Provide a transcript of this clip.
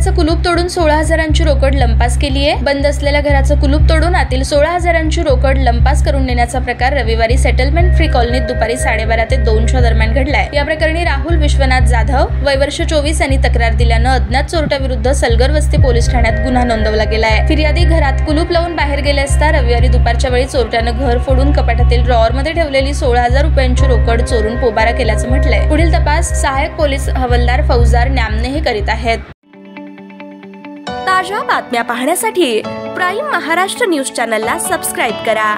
घराचं कुलूप तोडून सोळा हजारांची रोकड लंपास केली आहे. बंद असलेल्या घराचं कुलूप तोडून आतील सोळा हजारांची रोकड लंपास करून नेण्याचा प्रकार रविवारी सेटलमेंट फ्री कॉलनीत दुपारी साडेबारा ते दोनच्या दरम्यान घडलाय. या प्रकरणी राहुल विश्वनाथ जाधव वय वर्ष चोवीस यांनी तक्रार दिल्यानं अज्ञात चोरट्याविरुद्ध सलगर वस्ती पोलीस ठाण्यात गुन्हा नोंदवला गेलाय. फिर्यादी घरात कुलूप लावून बाहेर गेले असता रविवारी दुपारच्या वेळी चोरट्यानं घर फोडून कपाटातील ड्रॉवर मध्ये ठेवलेली सोळा हजार रुपयांची रोकड चोरून पोबारा केल्याचं म्हटलंय. पुढील तपास सहायक पोलीस हवलदार फौजदार न्यामने हे करीत आहेत. ताज्या बातम्या पाहण्यासाठी प्राईम महाराष्ट्र न्यूज़ चॅनलला सबस्क्राईब करा.